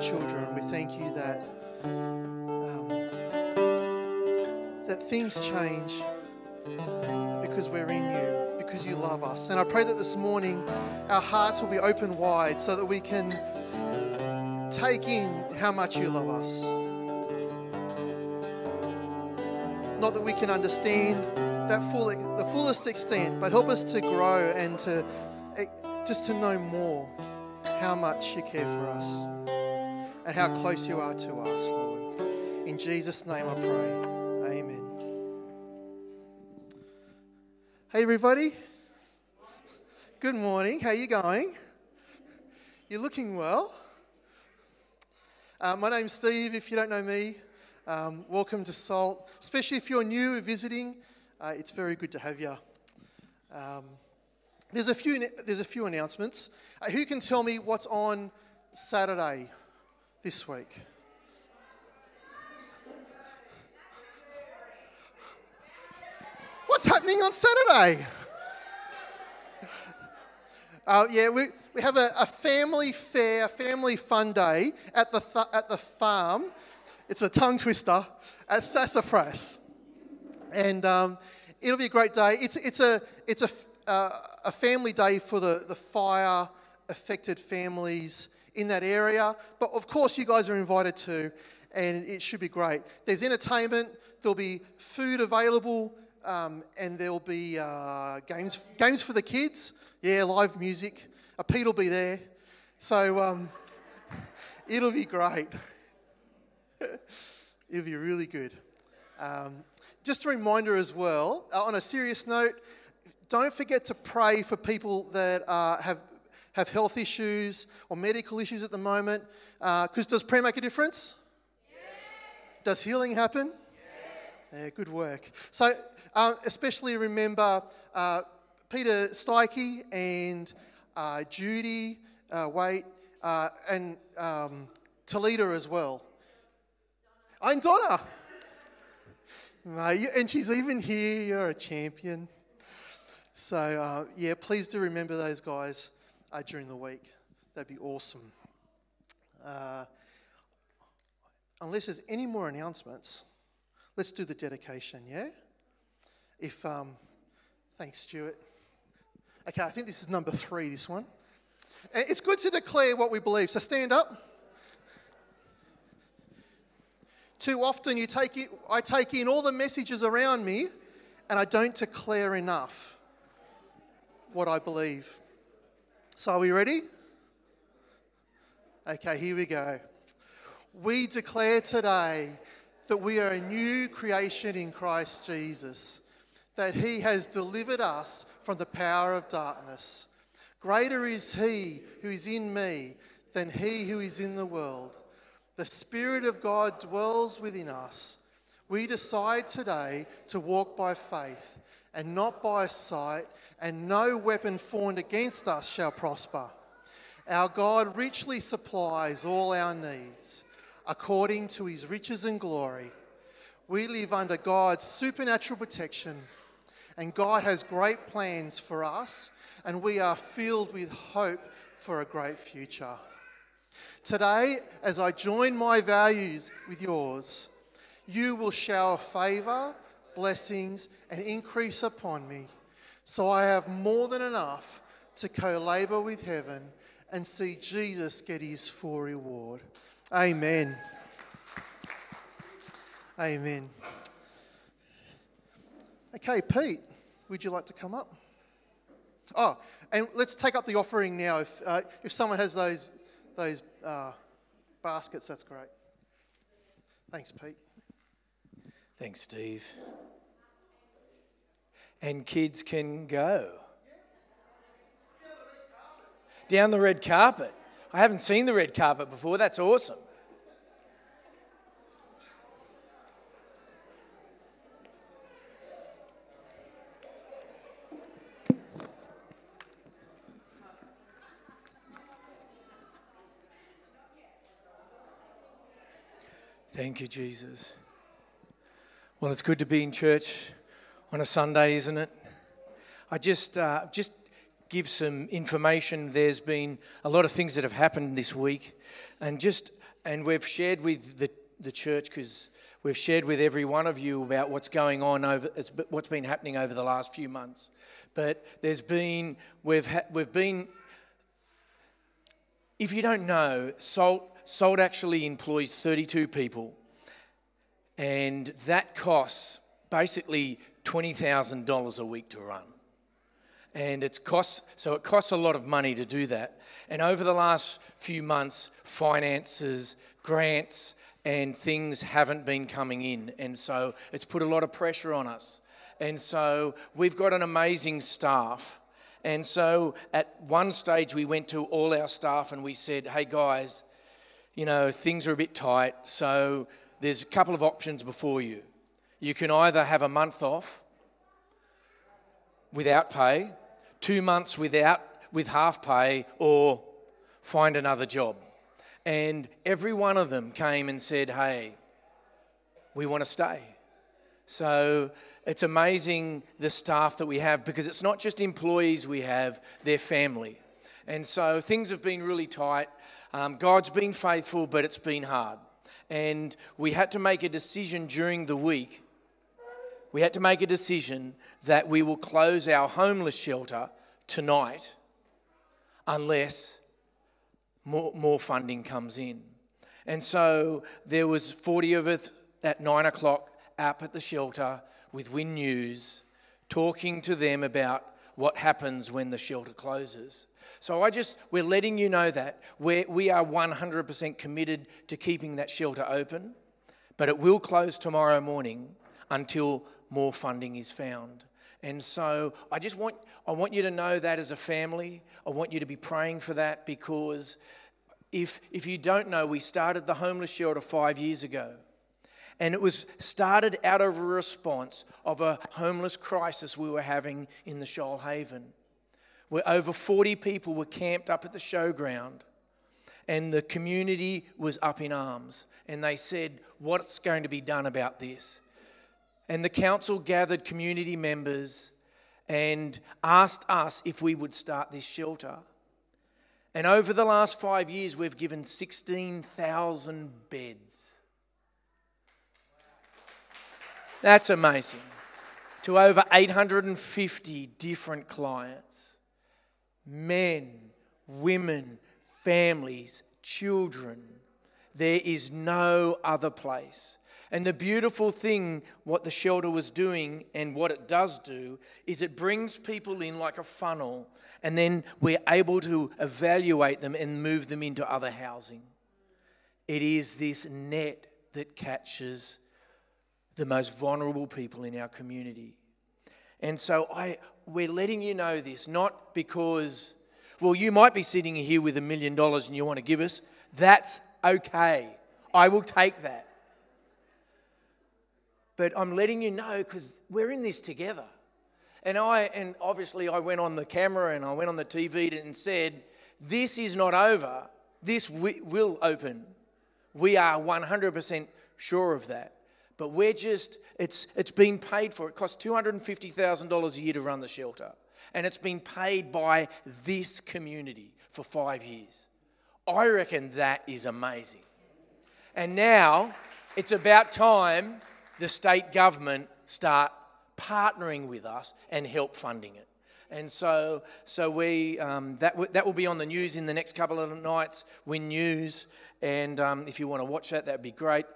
children. We thank you that um, that things change because we're in you, because you love us. And I pray that this morning our hearts will be open wide so that we can take in how much you love us. Not that we can understand that full, the fullest extent, but help us to grow and to eh, just to know more how much you care for us and how close you are to us, Lord. In Jesus' name I pray. Amen. Hey everybody. Good morning. How you going? You're looking well. Uh, my name's Steve. If you don't know me, um, welcome to Salt. Especially if you're new visiting, uh, it's very good to have you. Um, there's a few. There's a few announcements. Uh, who can tell me what's on Saturday this week? What's happening on Saturday? Uh, yeah, we, we have a, a, family fair, family fun day at the, th- at the farm. It's a tongue twister at Sassafras. And um, it'll be a great day. It's, it's, a, it's a, uh, a family day for the, the fire affected families in that area. But of course, you guys are invited too, and it should be great. There's entertainment, there'll be food available, um, and there'll be uh, games, games for the kids. Yeah, live music. A Pete will be there. So um, it'll be great. it'll be really good. Um, just a reminder as well, uh, on a serious note, don't forget to pray for people that uh, have, have health issues or medical issues at the moment. Because uh, does prayer make a difference? Yes. Does healing happen? Yes. Yeah, good work. So, uh, especially remember uh, Peter Stikey and uh, Judy uh, Wait uh, and um, Talita as well. I'm Donna. and she's even here. You're a champion. So, uh, yeah, please do remember those guys uh, during the week. That'd be awesome. Uh, unless there's any more announcements, let's do the dedication, yeah? If, um, thanks, Stuart. Okay, I think this is number three, this one. It's good to declare what we believe. So stand up. Too often you take it, I take in all the messages around me and I don't declare enough what I believe. So are we ready? Okay, here we go. We declare today that we are a new creation in Christ Jesus that he has delivered us from the power of darkness. Greater is he who is in me than he who is in the world. The Spirit of God dwells within us. We decide today to walk by faith and not by sight, and no weapon formed against us shall prosper. Our God richly supplies all our needs according to his riches and glory. We live under God's supernatural protection and God has great plans for us, and we are filled with hope for a great future. Today, as I join my values with yours, you will shower favour, blessings, and increase upon me, so I have more than enough to co labour with heaven and see Jesus get his full reward. Amen. Amen. Okay, Pete. Would you like to come up? Oh, and let's take up the offering now. If, uh, if someone has those, those uh, baskets, that's great. Thanks, Pete. Thanks, Steve. And kids can go. Down the red carpet. I haven't seen the red carpet before. That's awesome. Thank you, Jesus. Well, it's good to be in church on a Sunday, isn't it? I just uh, just give some information. There's been a lot of things that have happened this week, and just and we've shared with the, the church because we've shared with every one of you about what's going on over what's been happening over the last few months. But there's been we've ha, we've been. If you don't know, Salt Salt actually employs 32 people, and that costs basically $20,000 a week to run. And it's costs, so it costs a lot of money to do that. And over the last few months, finances, grants, and things haven't been coming in. And so it's put a lot of pressure on us. And so we've got an amazing staff. And so at one stage, we went to all our staff and we said, hey guys, you know, things are a bit tight. So there's a couple of options before you. You can either have a month off without pay, two months without with half pay, or find another job. And every one of them came and said, Hey, we want to stay. So it's amazing the staff that we have because it's not just employees we have, they're family. And so things have been really tight. Um, God's been faithful, but it's been hard. And we had to make a decision during the week we had to make a decision that we will close our homeless shelter tonight unless more, more funding comes in. And so there was 40 of us at 9 o'clock up at the shelter with Win News talking to them about what happens when the shelter closes. So I just, we're letting you know that we're, we are 100% committed to keeping that shelter open, but it will close tomorrow morning until more funding is found. And so I just want, I want you to know that as a family. I want you to be praying for that because if, if you don't know, we started the homeless shelter five years ago. And it was started out of a response of a homeless crisis we were having in the Shoalhaven, where over 40 people were camped up at the showground. And the community was up in arms. And they said, What's going to be done about this? And the council gathered community members and asked us if we would start this shelter. And over the last five years, we've given 16,000 beds. That's amazing. To over 850 different clients men, women, families, children. There is no other place and the beautiful thing, what the shelter was doing and what it does do, is it brings people in like a funnel, and then we're able to evaluate them and move them into other housing. It is this net that catches the most vulnerable people in our community. And so I, we're letting you know this, not because, well, you might be sitting here with a million dollars and you want to give us. That's okay. I will take that. But I'm letting you know because we're in this together. And I and obviously I went on the camera and I went on the TV and said, "This is not over. This will open. We are 100% sure of that." But we're just it's it's been paid for. It costs $250,000 a year to run the shelter. And it's been paid by this community for 5 years. I reckon that is amazing. And now it's about time the state government start partnering with us and help funding it. And so, so we um, that w- that will be on the news in the next couple of nights. Win News, and um, if you want to watch that, that'd be great.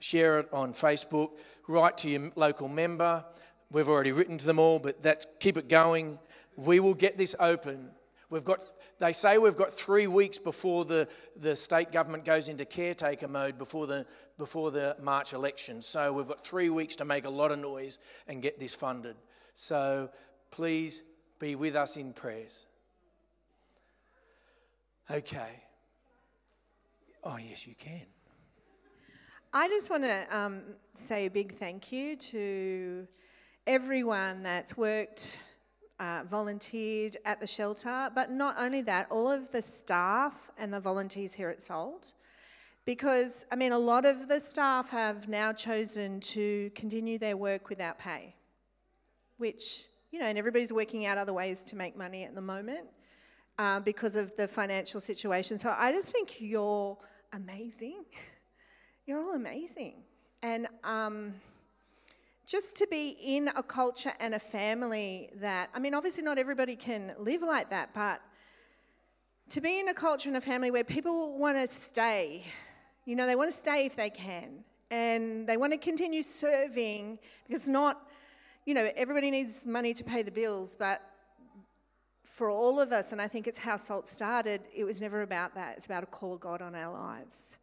Share it on Facebook. Write to your local member. We've already written to them all, but that's keep it going. We will get this open. We've got they say we've got three weeks before the, the state government goes into caretaker mode before the, before the March election. So we've got three weeks to make a lot of noise and get this funded. So please be with us in prayers. Okay. Oh, yes, you can. I just want to um, say a big thank you to everyone that's worked uh, volunteered at the shelter, but not only that, all of the staff and the volunteers here at SALT. Because, I mean, a lot of the staff have now chosen to continue their work without pay, which, you know, and everybody's working out other ways to make money at the moment uh, because of the financial situation. So I just think you're amazing. You're all amazing. And um, just to be in a culture and a family that, I mean, obviously not everybody can live like that, but to be in a culture and a family where people want to stay, you know, they want to stay if they can, and they want to continue serving because not, you know, everybody needs money to pay the bills, but for all of us, and I think it's how SALT started, it was never about that. It's about a call of God on our lives.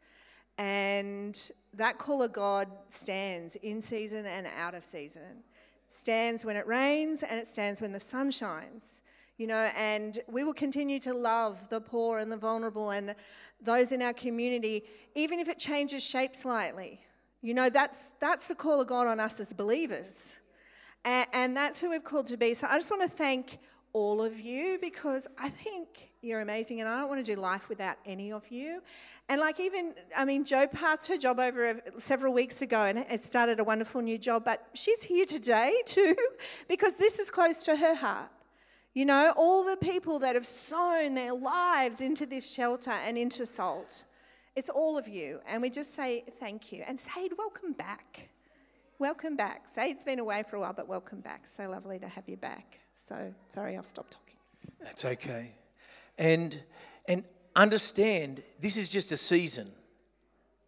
And that call of God stands in season and out of season. Stands when it rains and it stands when the sun shines. You know, and we will continue to love the poor and the vulnerable and those in our community, even if it changes shape slightly. You know, that's, that's the call of God on us as believers. And, and that's who we've called to be. So I just want to thank all of you because I think you're amazing and I don't want to do life without any of you. And like even, I mean, Jo passed her job over several weeks ago and has started a wonderful new job, but she's here today too because this is close to her heart. You know, all the people that have sown their lives into this shelter and into salt. It's all of you. And we just say thank you. And Said, welcome back. Welcome back. Said's been away for a while, but welcome back. So lovely to have you back. So sorry, I'll stop talking. That's okay. And and understand this is just a season.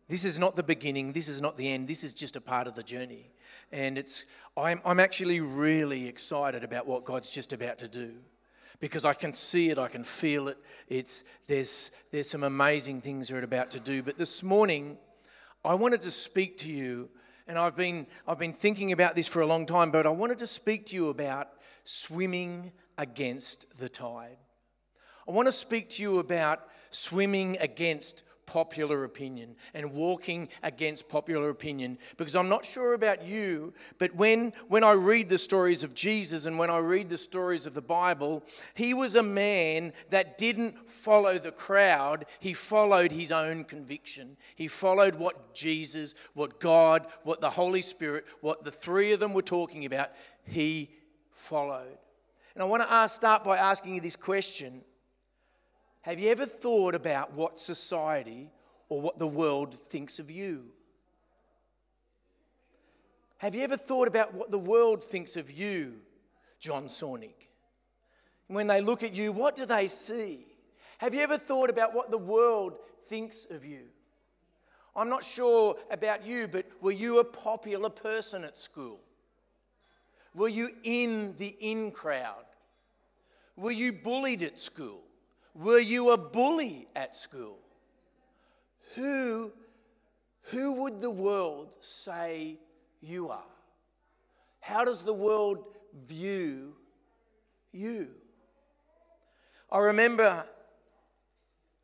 This is not the beginning, this is not the end, this is just a part of the journey. And it's I'm I'm actually really excited about what God's just about to do. Because I can see it, I can feel it. It's there's there's some amazing things are about to do. But this morning, I wanted to speak to you, and I've been I've been thinking about this for a long time, but I wanted to speak to you about swimming against the tide. I want to speak to you about swimming against popular opinion and walking against popular opinion because I'm not sure about you but when when I read the stories of Jesus and when I read the stories of the Bible he was a man that didn't follow the crowd. He followed his own conviction. He followed what Jesus what God what the Holy Spirit what the three of them were talking about. He followed. And I want to ask, start by asking you this question Have you ever thought about what society or what the world thinks of you? Have you ever thought about what the world thinks of you, John Sornick? When they look at you, what do they see? Have you ever thought about what the world thinks of you? I'm not sure about you, but were you a popular person at school? Were you in the in crowd? Were you bullied at school? Were you a bully at school? Who, who would the world say you are? How does the world view you? I remember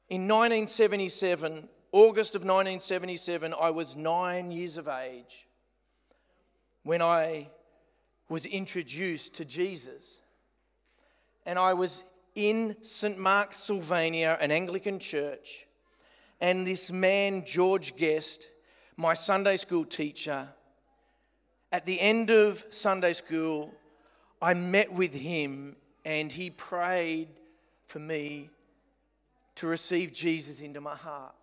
in 1977, August of 1977, I was nine years of age when I was introduced to Jesus. And I was in St. Mark's, Sylvania, an Anglican church, and this man, George Guest, my Sunday school teacher, at the end of Sunday school, I met with him and he prayed for me to receive Jesus into my heart.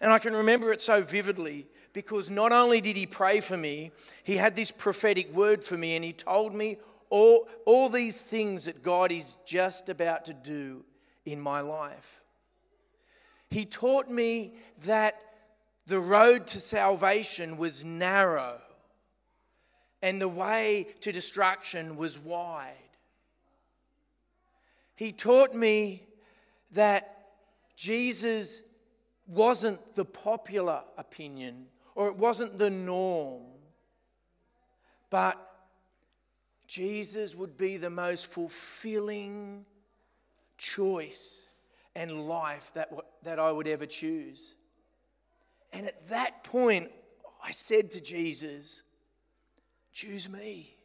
And I can remember it so vividly because not only did he pray for me, he had this prophetic word for me and he told me all, all these things that God is just about to do in my life. He taught me that the road to salvation was narrow and the way to destruction was wide. He taught me that Jesus wasn't the popular opinion or it wasn't the norm, but Jesus would be the most fulfilling choice and life that, that I would ever choose. And at that point, I said to Jesus, Choose me.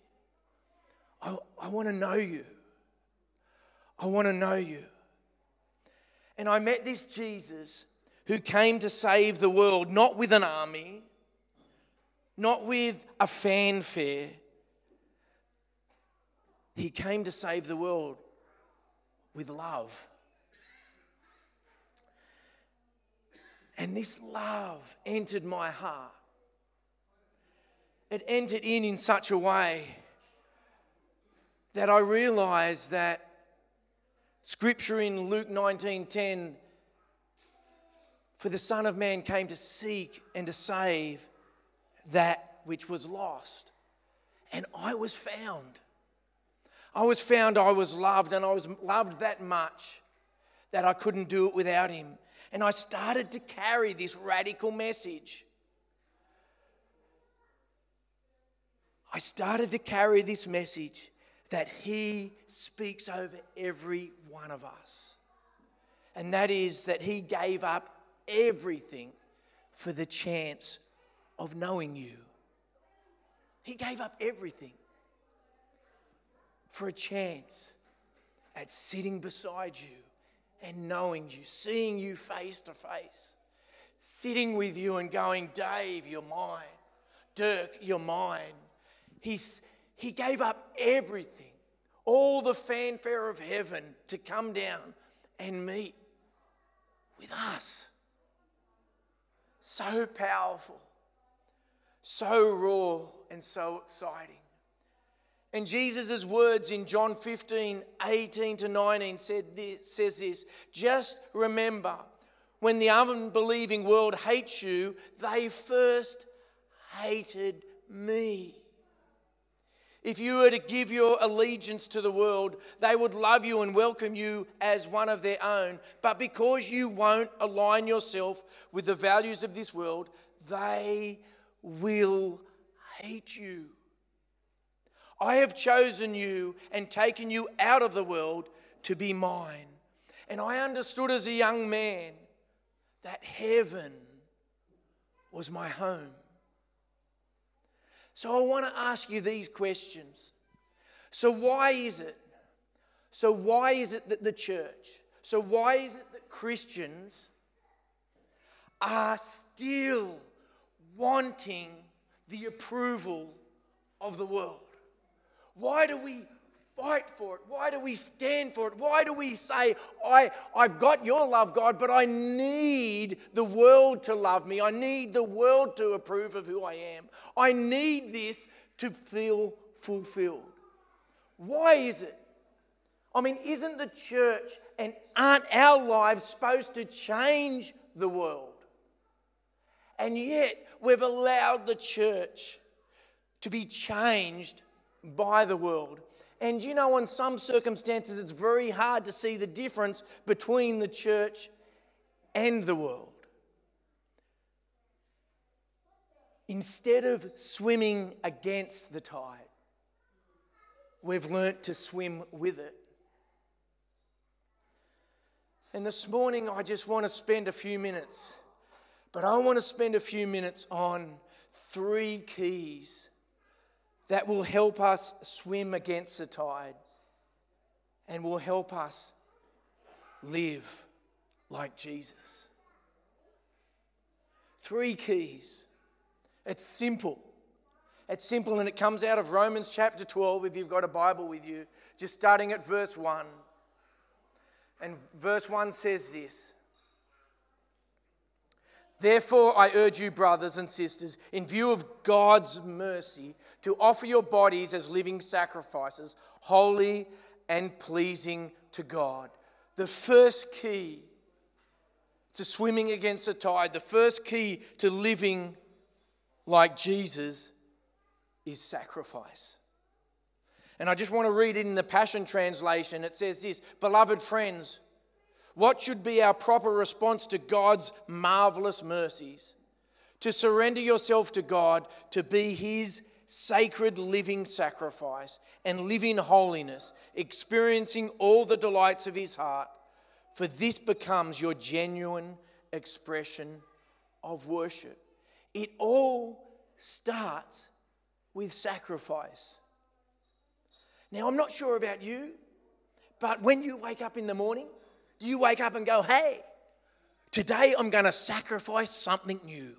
I, I want to know you. I want to know you. And I met this Jesus who came to save the world, not with an army, not with a fanfare. He came to save the world with love. And this love entered my heart. It entered in in such a way that I realized that scripture in Luke 19:10 for the son of man came to seek and to save that which was lost. And I was found. I was found I was loved and I was loved that much that I couldn't do it without him. And I started to carry this radical message. I started to carry this message that He speaks over every one of us. And that is that He gave up everything for the chance of knowing you. He gave up everything for a chance at sitting beside you and knowing you, seeing you face to face, sitting with you and going, Dave, you're mine. Dirk, you're mine. He's, he gave up everything, all the fanfare of heaven to come down and meet with us. So powerful, so raw, and so exciting. And Jesus' words in John 15, 18 to 19 said this, says this Just remember, when the unbelieving world hates you, they first hated me. If you were to give your allegiance to the world, they would love you and welcome you as one of their own. But because you won't align yourself with the values of this world, they will hate you. I have chosen you and taken you out of the world to be mine. And I understood as a young man that heaven was my home. So I want to ask you these questions. So, why is it? So, why is it that the church, so why is it that Christians are still wanting the approval of the world? Why do we fight for it? Why do we stand for it? Why do we say, I, I've got your love, God, but I need the world to love me. I need the world to approve of who I am. I need this to feel fulfilled. Why is it? I mean, isn't the church and aren't our lives supposed to change the world? And yet, we've allowed the church to be changed by the world. And you know, in some circumstances, it's very hard to see the difference between the church and the world. Instead of swimming against the tide, we've learnt to swim with it. And this morning, I just want to spend a few minutes, but I want to spend a few minutes on three keys that will help us swim against the tide and will help us live like Jesus. Three keys. It's simple. It's simple and it comes out of Romans chapter 12 if you've got a Bible with you, just starting at verse 1. And verse 1 says this Therefore, I urge you, brothers and sisters, in view of God's mercy, to offer your bodies as living sacrifices, holy and pleasing to God. The first key to swimming against the tide, the first key to living like Jesus is sacrifice. And I just want to read it in the Passion Translation. It says this Beloved friends, what should be our proper response to God's marvelous mercies? To surrender yourself to God, to be His sacred living sacrifice, and live in holiness, experiencing all the delights of His heart, for this becomes your genuine expression of worship. It all starts with sacrifice. Now, I'm not sure about you, but when you wake up in the morning, do you wake up and go, hey, today I'm going to sacrifice something new?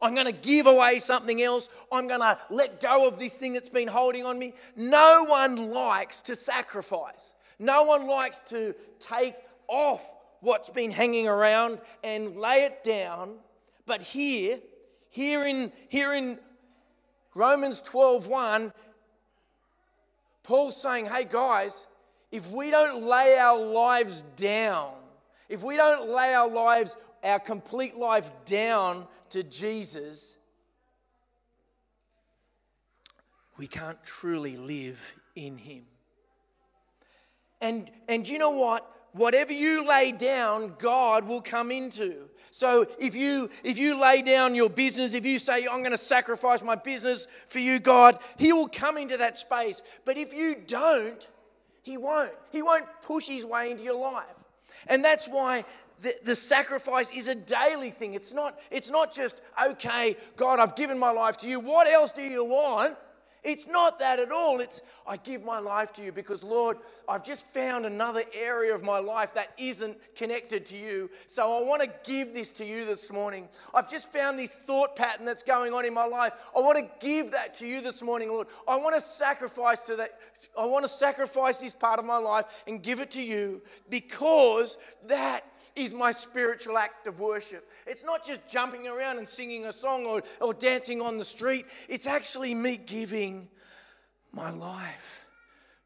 I'm going to give away something else. I'm going to let go of this thing that's been holding on me. No one likes to sacrifice. No one likes to take off what's been hanging around and lay it down. But here, here in, here in Romans 12 1, Paul's saying, hey guys, if we don't lay our lives down, if we don't lay our lives, our complete life down to Jesus, we can't truly live in Him. And, and you know what? Whatever you lay down, God will come into. So if you if you lay down your business, if you say I'm going to sacrifice my business for you, God, He will come into that space. But if you don't, He won't. He won't push His way into your life. And that's why the, the, sacrifice is a daily thing. It's not, it's not just, okay, God, I've given my life to you. What else do you want? It's not that at all. It's, I give my life to you because, Lord, I've just found another area of my life that isn't connected to you. So I want to give this to you this morning. I've just found this thought pattern that's going on in my life. I want to give that to you this morning, Lord. I want to sacrifice to that. I want to sacrifice this part of my life and give it to you because that is my spiritual act of worship. It's not just jumping around and singing a song or, or dancing on the street, it's actually me giving my life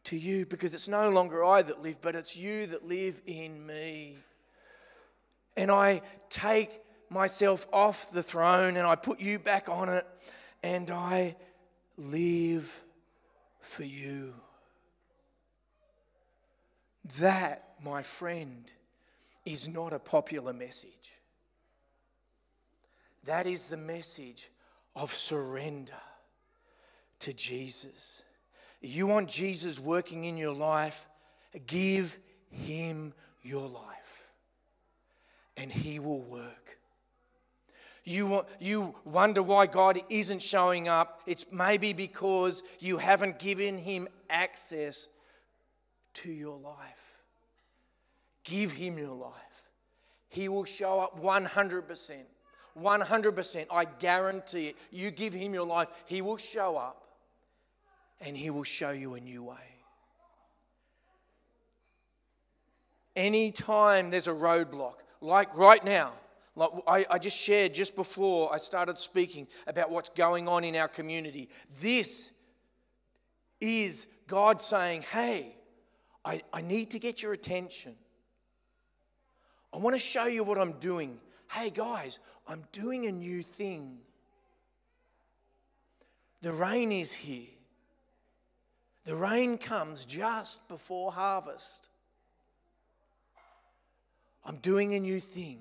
to you because it's no longer I that live, but it's you that live in me. And I take myself off the throne and I put you back on it and I live for you. That, my friend, is not a popular message. That is the message of surrender to Jesus. You want Jesus working in your life, give him your life, and he will work. You, you wonder why God isn't showing up. It's maybe because you haven't given him access to your life. Give him your life. He will show up 100%. 100%. I guarantee it. You give him your life, he will show up and he will show you a new way. Anytime there's a roadblock, like right now, like I, I, just shared just before I started speaking about what's going on in our community. This is God saying, Hey, I, I need to get your attention. I want to show you what I'm doing. Hey, guys, I'm doing a new thing. The rain is here. The rain comes just before harvest. I'm doing a new thing.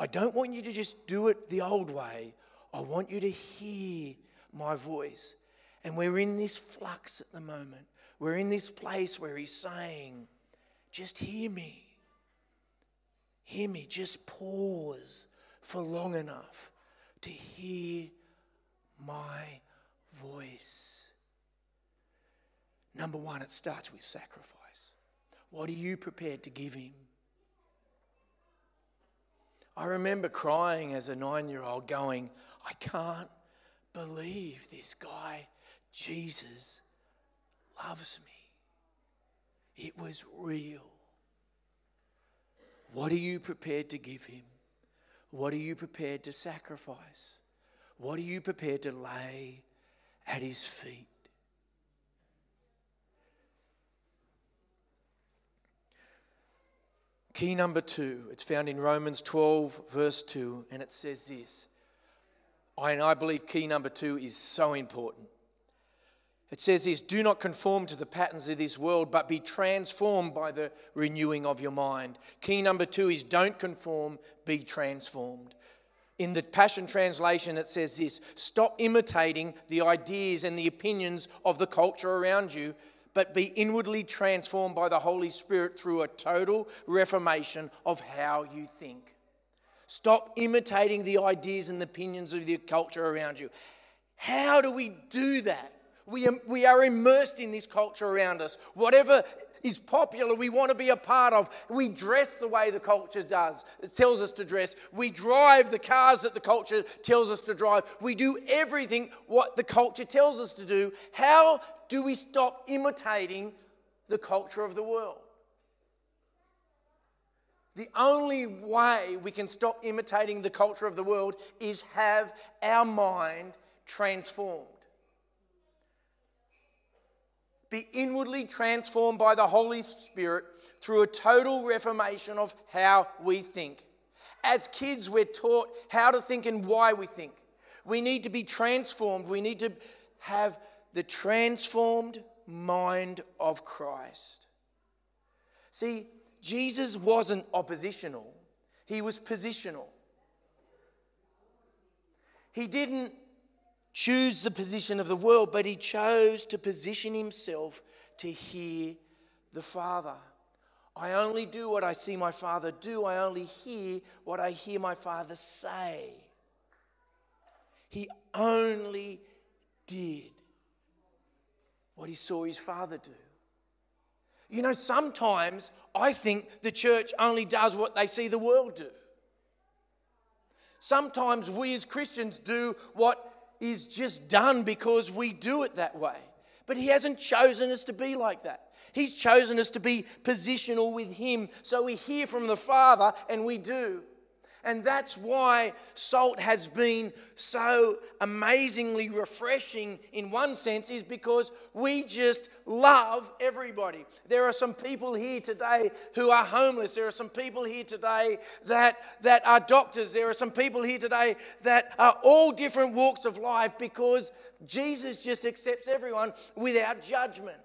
I don't want you to just do it the old way. I want you to hear my voice. And we're in this flux at the moment. We're in this place where he's saying, just hear me. Hear me, just pause for long enough to hear my voice. Number one, it starts with sacrifice. What are you prepared to give him? I remember crying as a nine year old, going, I can't believe this guy, Jesus, loves me. It was real. What are you prepared to give him? What are you prepared to sacrifice? What are you prepared to lay at his feet? Key number two, it's found in Romans 12, verse 2, and it says this. I, And I believe key number two is so important. It says this do not conform to the patterns of this world, but be transformed by the renewing of your mind. Key number two is don't conform, be transformed. In the Passion Translation, it says this stop imitating the ideas and the opinions of the culture around you, but be inwardly transformed by the Holy Spirit through a total reformation of how you think. Stop imitating the ideas and the opinions of the culture around you. How do we do that? We we are immersed in this culture around us. Whatever is popular, we want to be a part of. We dress the way the culture does, it tells us to dress. We drive the cars that the culture tells us to drive. We do everything what the culture tells us to do. How do we stop imitating the culture of the world? The only way we can stop imitating the culture of the world is have our mind transformed. Be inwardly transformed by the Holy Spirit through a total reformation of how we think. As kids, we're taught how to think and why we think. We need to be transformed. We need to have the transformed mind of Christ. See, Jesus wasn't oppositional, he was positional. He didn't choose the position of the world, but he chose to position himself to hear the Father. I only do what I see my Father do, I only hear what I hear my Father say. He only did what he saw his Father do. You know, sometimes I think the church only does what they see the world do. Sometimes we as Christians do what is just done because we do it that way. But He hasn't chosen us to be like that. He's chosen us to be positional with Him. So we hear from the Father and we do. And that's why salt has been so amazingly refreshing in one sense, is because we just love everybody. There are some people here today who are homeless. There are some people here today that, that are doctors. There are some people here today that are all different walks of life because Jesus just accepts everyone without judgment.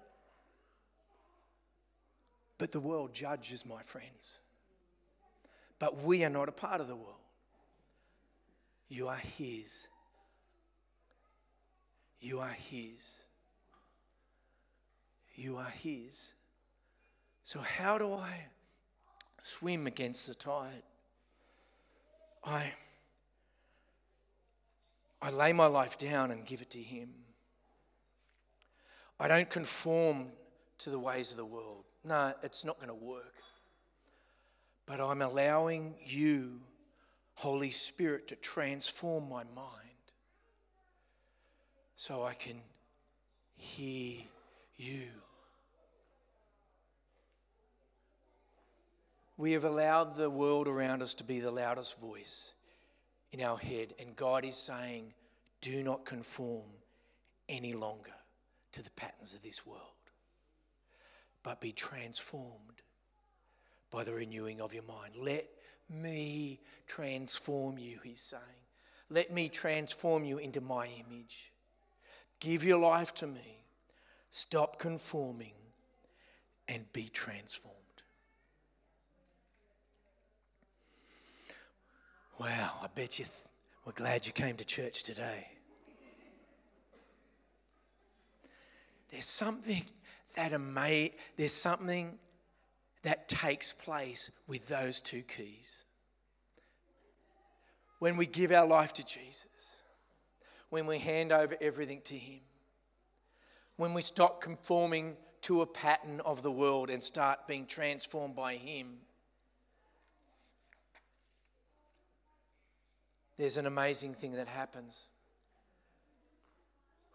But the world judges, my friends. But we are not a part of the world. You are His. You are His. You are His. So, how do I swim against the tide? I, I lay my life down and give it to Him. I don't conform to the ways of the world. No, it's not going to work but I'm allowing you, Holy Spirit, to transform my mind so I can hear you. We have allowed the world around us to be the loudest voice in our head, and God is saying, Do not conform any longer to the patterns of this world, but be transformed by the renewing of your mind. Let me transform you, he's saying. Let me transform you into my image. Give your life to me. Stop conforming and be transformed. Wow, I bet you th- we're glad you came to church today. There's something that ama- there's something that takes place with those two keys. When we give our life to Jesus, when we hand over everything to Him, when we stop conforming to a pattern of the world and start being transformed by Him, there's an amazing thing that happens.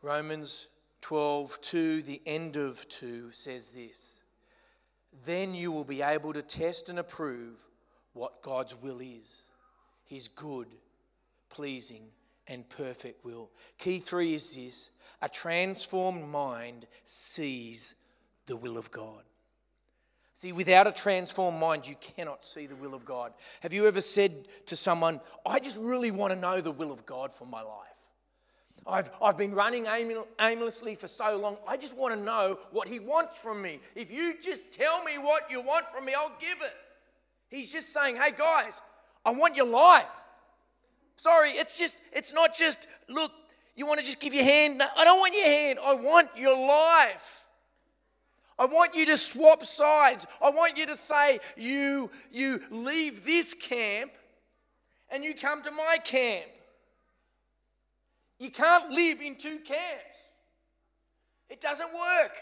Romans 12, 2, the end of 2 says this then you will be able to test and approve what God's will is His good, pleasing, and perfect will. Key three is this a transformed mind sees the will of God. See, without a transformed mind, you cannot see the will of God. Have you ever said to someone, I just really want to know the will of God for my life? I've, I've been running aim- aimlessly for so long. I just want to know what He wants from me. If you just tell me what you want from me, I'll give it. He's just saying, hey guys, I want your life. Sorry, it's just, it's not just, look, you want to just give your hand. No, I don't want your hand. I want your life. I want you to swap sides. I want you to say, you, you leave this camp and you come to my camp. You can't live in two camps, it doesn't work.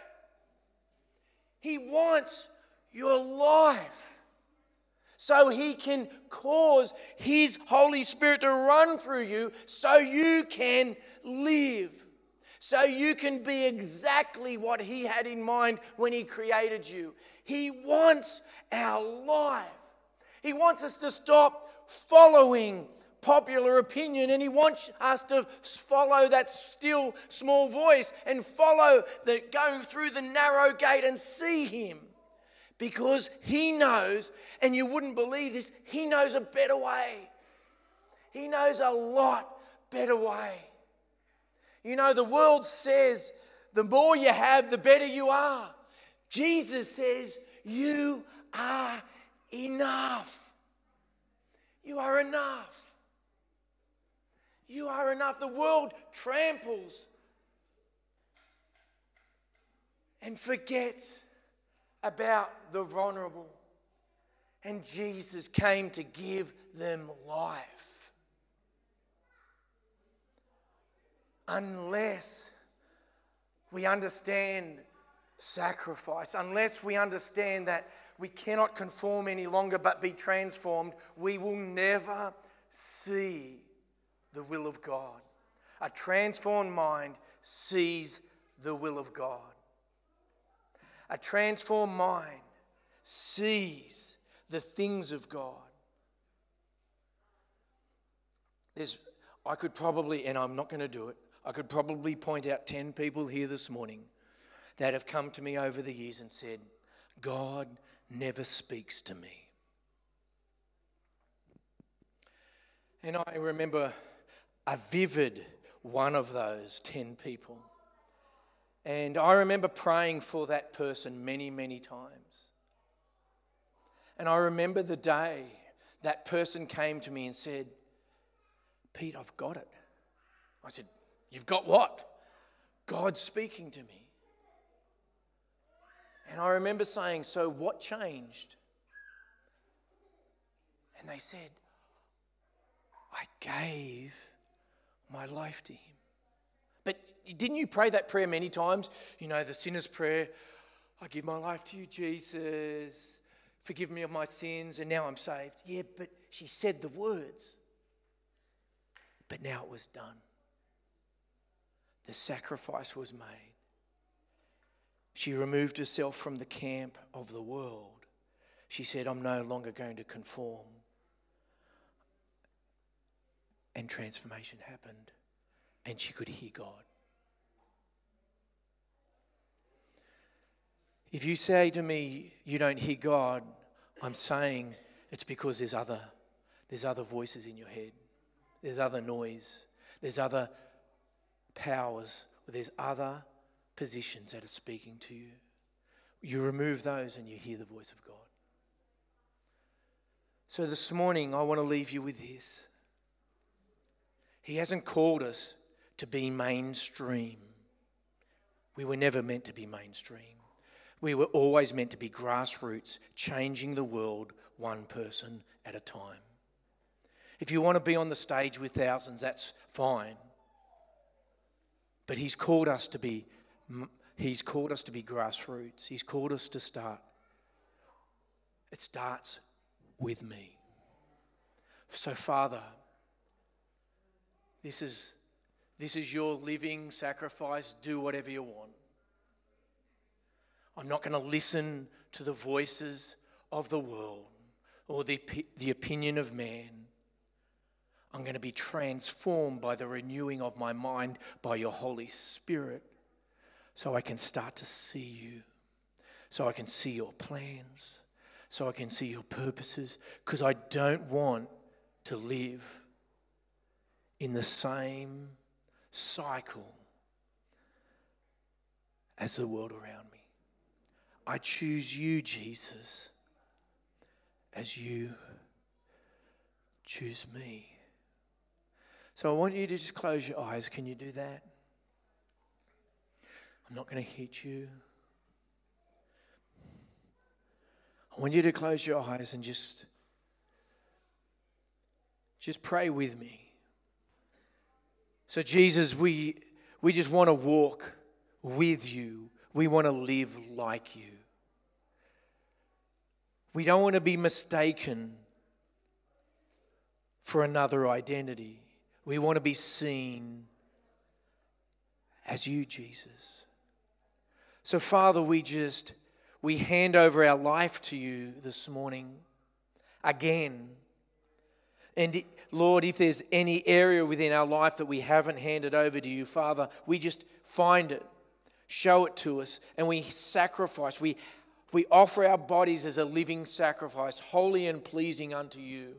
He wants your life so he can cause his Holy Spirit to run through you so you can live. So you can be exactly what he had in mind when he created you. He wants our life. He wants us to stop following popular opinion and he wants us to follow that still small voice and follow the go through the narrow gate and see him. Because he knows and you wouldn't believe this he knows a better way. He knows a lot better way. You know the world says the more you have the better you are. Jesus says you are enough. You are enough you are enough. The world tramples and forgets about the vulnerable. And Jesus came to give them life. Unless we understand sacrifice, unless we understand that we cannot conform any longer but be transformed, we will never see the will of God. A transformed mind sees the will of God. A transformed mind sees the things of God. There's, I could probably, and I'm not going to do it, I could probably point out 10 people here this morning that have come to me over the years and said, God never speaks to me. And I remember a vivid one of those 10 people. And I remember praying for that person many, many times. And I remember the day that person came to me and said, Pete, I've got it. I said, You've got what? God speaking to me. And I remember saying, So what changed? And they said, I gave my life to Him. But didn't you pray that prayer many times? You know, the sinner's prayer I give my life to you, Jesus. Forgive me of my sins, and now I'm saved. Yeah, but she said the words. But now it was done. The sacrifice was made. She removed herself from the camp of the world. She said, I'm no longer going to conform and transformation happened, and she could hear God. If you say to me, you don't hear God, I'm saying it's because there's other, there's other voices in your head. There's other noise. There's other powers. There's other positions that are speaking to you. You remove those and you hear the voice of God. So this morning, I want to leave you with this. He hasn't called us to be mainstream. We were never meant to be mainstream. We were always meant to be grassroots, changing the world one person at a time. If you want to be on the stage with thousands, that's fine. But he's called us to be he's called us to be grassroots. He's called us to start. It starts with me. So Father, this is, this is your living sacrifice. Do whatever you want. I'm not going to listen to the voices of the world or the, the opinion of man. I'm going to be transformed by the renewing of my mind by your Holy Spirit so I can start to see you, so I can see your plans, so I can see your purposes, because I don't want to live in the same cycle as the world around me. I choose you, Jesus, as you choose me. So I want you to just close your eyes. Can you do that? I'm not going to hit you. I want you to close your eyes and just just pray with me. So, Jesus, we, we just want to walk with you. We want to live like you. We don't want to be mistaken for another identity. We want to be seen as you, Jesus. So, Father, we just we hand over our life to you this morning, again. And Lord, if there's any area within our life that we haven't handed over to you, Father, we just find it, show it to us, and we sacrifice. We, we offer our bodies as a living sacrifice, holy and pleasing unto you.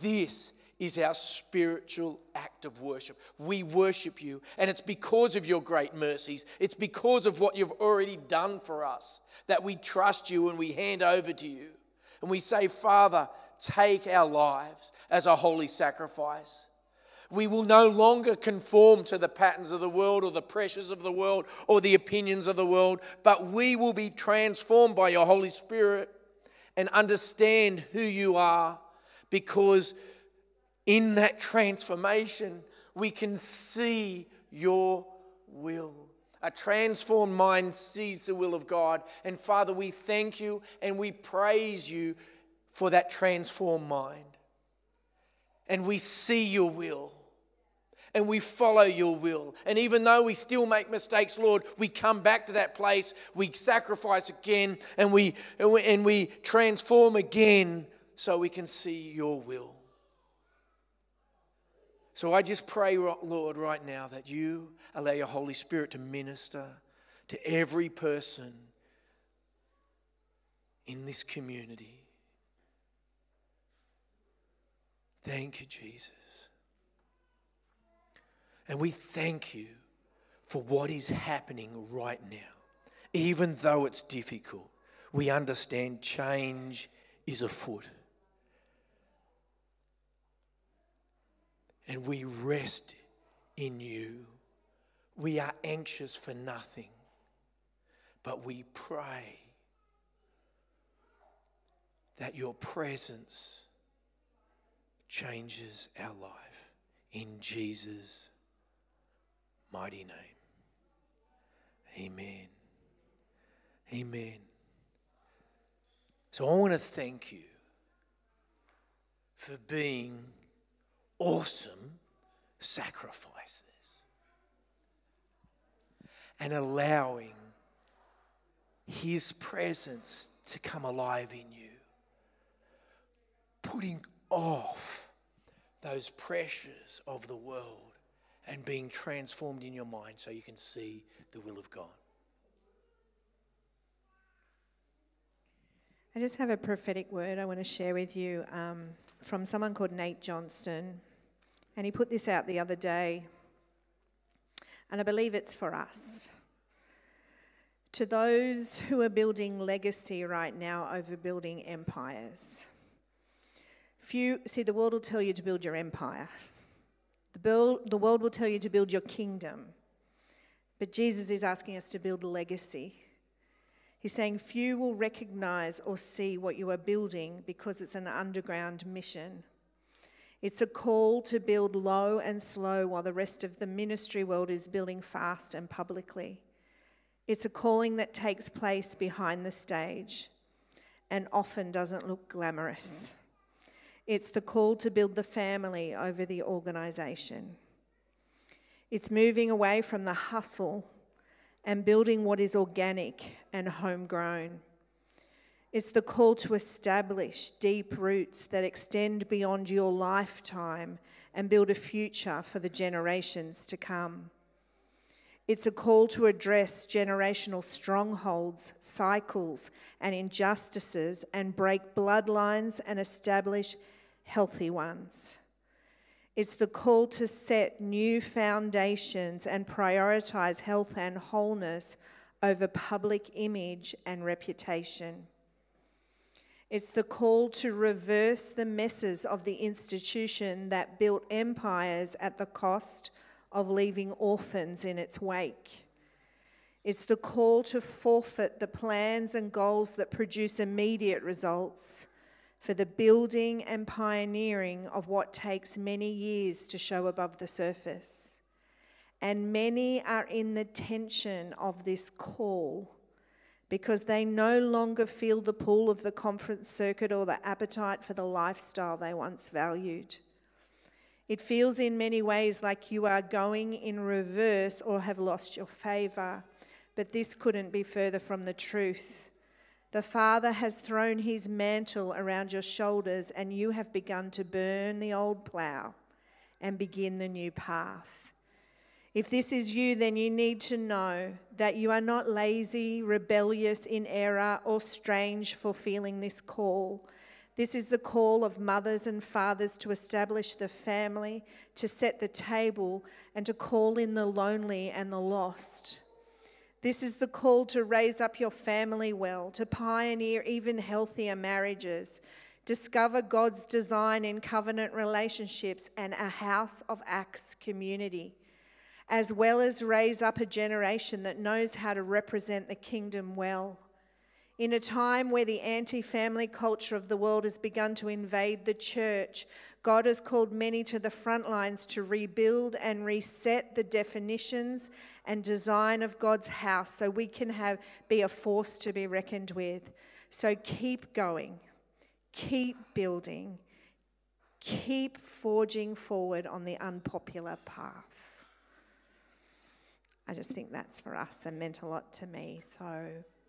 This is our spiritual act of worship. We worship you, and it's because of your great mercies. It's because of what you've already done for us that we trust you and we hand over to you. And we say, Father, take our lives as a holy sacrifice. We will no longer conform to the patterns of the world or the pressures of the world or the opinions of the world, but we will be transformed by your Holy Spirit and understand who you are because in that transformation, we can see your will. A transformed mind sees the will of God. And Father, we thank you and we praise you for that transformed mind. And we see your will and we follow your will. And even though we still make mistakes, Lord, we come back to that place, we sacrifice again, and we, and we, and we transform again so we can see your will. So I just pray, Lord, right now that you allow your Holy Spirit to minister to every person in this community. Thank you, Jesus. And we thank you for what is happening right now. Even though it's difficult, we understand change is afoot. and we rest in you. We are anxious for nothing, but we pray that your presence changes our life in Jesus' mighty name. Amen. Amen. So I want to thank you for being awesome sacrifices and allowing His presence to come alive in you, putting off those pressures of the world and being transformed in your mind so you can see the will of God. I just have a prophetic word I want to share with you um, from someone called Nate Johnston. And he put this out the other day. And I believe it's for us. To those who are building legacy right now over building empires. Few, see, the world will tell you to build your empire. The, build, the world will tell you to build your kingdom. But Jesus is asking us to build a legacy. He's saying few will recognize or see what you are building because it's an underground mission. It's a call to build low and slow while the rest of the ministry world is building fast and publicly. It's a calling that takes place behind the stage and often doesn't look glamorous. It's the call to build the family over the organisation. It's moving away from the hustle and building what is organic and homegrown. It's the call to establish deep roots that extend beyond your lifetime and build a future for the generations to come. It's a call to address generational strongholds, cycles, and injustices and break bloodlines and establish healthy ones. It's the call to set new foundations and prioritize health and wholeness over public image and reputation. It's the call to reverse the messes of the institution that built empires at the cost of leaving orphans in its wake. It's the call to forfeit the plans and goals that produce immediate results for the building and pioneering of what takes many years to show above the surface. And many are in the tension of this call because they no longer feel the pull of the conference circuit or the appetite for the lifestyle they once valued. It feels in many ways like you are going in reverse or have lost your favour, but this couldn't be further from the truth. The Father has thrown his mantle around your shoulders, and you have begun to burn the old plough and begin the new path. If this is you, then you need to know that you are not lazy, rebellious, in error, or strange for feeling this call. This is the call of mothers and fathers to establish the family, to set the table, and to call in the lonely and the lost. This is the call to raise up your family well, to pioneer even healthier marriages, discover God's design in covenant relationships and a house of acts community, as well as raise up a generation that knows how to represent the kingdom well. In a time where the anti family culture of the world has begun to invade the church, God has called many to the front lines to rebuild and reset the definitions and design of God's house so we can have be a force to be reckoned with. So keep going. Keep building. Keep forging forward on the unpopular path. I just think that's for us and meant a lot to me. So,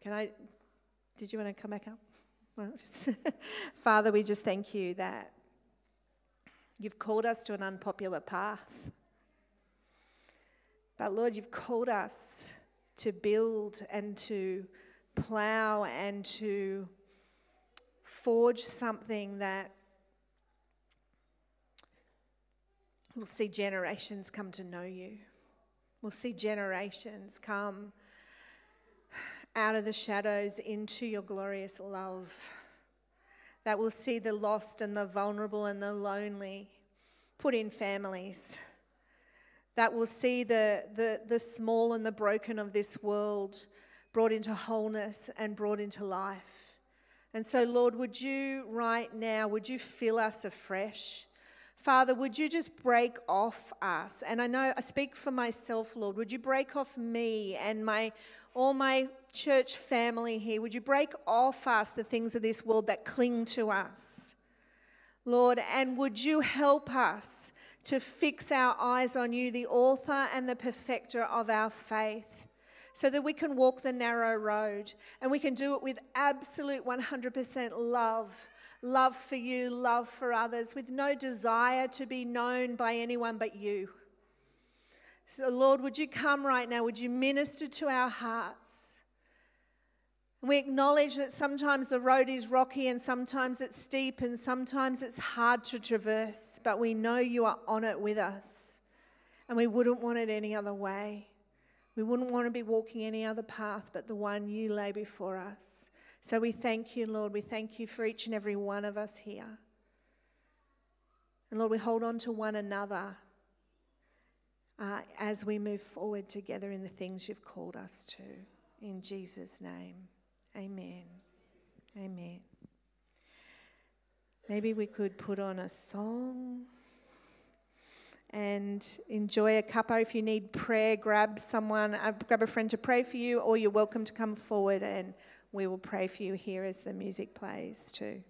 can I did you want to come back up? Well, Father, we just thank you that you've called us to an unpopular path. But Lord, you've called us to build and to plow and to forge something that will see generations come to know you. We'll see generations come out of the shadows into your glorious love. That will see the lost and the vulnerable and the lonely put in families. That will see the, the, the small and the broken of this world brought into wholeness and brought into life. And so, Lord, would you right now, would you fill us afresh? Father, would you just break off us? And I know I speak for myself, Lord. Would you break off me and my all my church family here, would you break off us the things of this world that cling to us? Lord, and would you help us to fix our eyes on you, the author and the perfecter of our faith, so that we can walk the narrow road and we can do it with absolute 100% love love for you, love for others, with no desire to be known by anyone but you. So, Lord, would you come right now? Would you minister to our hearts? We acknowledge that sometimes the road is rocky and sometimes it's steep and sometimes it's hard to traverse, but we know you are on it with us. And we wouldn't want it any other way. We wouldn't want to be walking any other path but the one you lay before us. So we thank you, Lord. We thank you for each and every one of us here. And Lord, we hold on to one another uh, as we move forward together in the things you've called us to. In Jesus' name, amen. Amen. Maybe we could put on a song and enjoy a cuppa. If you need prayer, grab someone, uh, grab a friend to pray for you, or you're welcome to come forward and we will pray for you here as the music plays too.